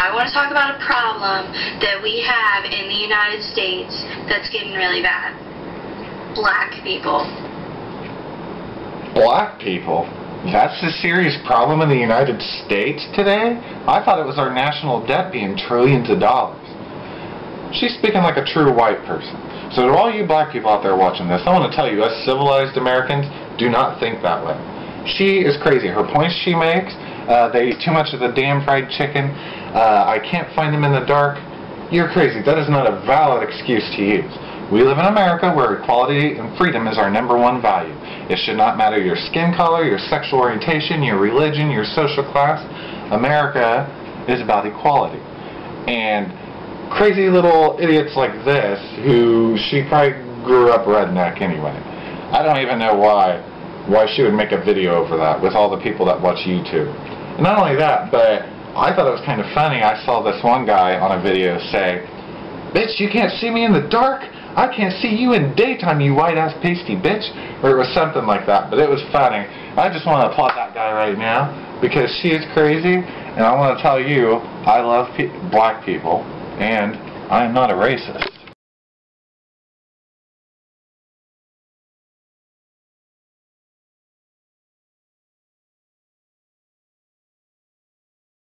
I want to talk about a problem that we have in the United States that's getting really bad. Black people. Black people? That's the serious problem in the United States today? I thought it was our national debt being trillions of dollars. She's speaking like a true white person. So to all you black people out there watching this, I want to tell you, us civilized Americans do not think that way. She is crazy. Her points she makes, uh, they eat too much of the damn fried chicken. Uh, I can't find them in the dark. You're crazy. That is not a valid excuse to use. We live in America where equality and freedom is our number one value. It should not matter your skin color, your sexual orientation, your religion, your social class. America is about equality. And crazy little idiots like this, who she probably grew up redneck anyway. I don't even know why why she would make a video over that with all the people that watch YouTube. Not only that, but I thought it was kind of funny. I saw this one guy on a video say, Bitch, you can't see me in the dark? I can't see you in daytime, you white-ass pasty bitch. Or it was something like that, but it was funny. I just want to applaud that guy right now because she is crazy, and I want to tell you, I love pe black people, and I am not a racist.